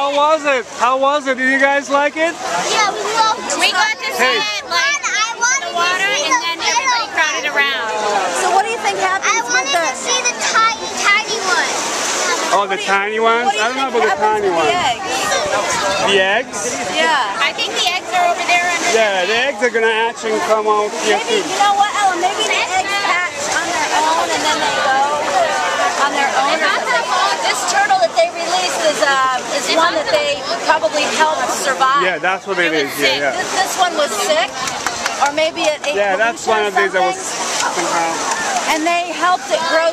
How was it? How was it? Did you guys like it? Yeah, we loved it. We got to see it like I wanted the water to see and then the everybody crowded around. So what do you think happens I wanted to see the tiny, tiny one. Oh, the tiny ones? What do you I don't know about the tiny ones. the eggs? Yeah. I think the eggs are over there under Yeah, the eggs are gonna hatch and come out here Maybe, you know what, Ella, maybe the eggs hatch on their own and then they go on their own. This turtle that they released is, uh, is one that they probably helped survive. Yeah, that's what it is. Yeah, yeah. This, this one was sick, or maybe it ate Yeah, that's one of these that was something, somehow. And they helped it grow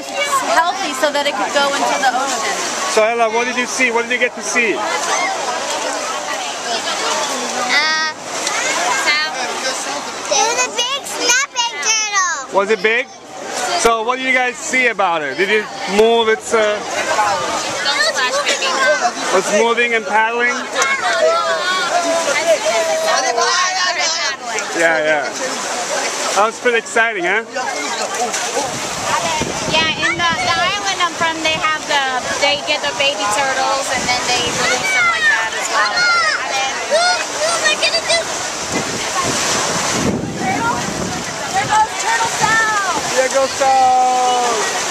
healthy so that it could go into the ocean. So Ella, what did you see? What did you get to see? Uh, it was a big snapping turtle. Was it big? So what do you guys see about it? Did it move its, uh, was moving and paddling? Yeah, yeah. That was pretty exciting, huh? Yeah, in the, the island I'm from, they have the, they get the baby turtles and then they release them like that as well. There